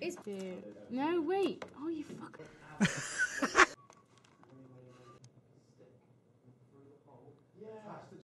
It's no wait. Oh you fuck.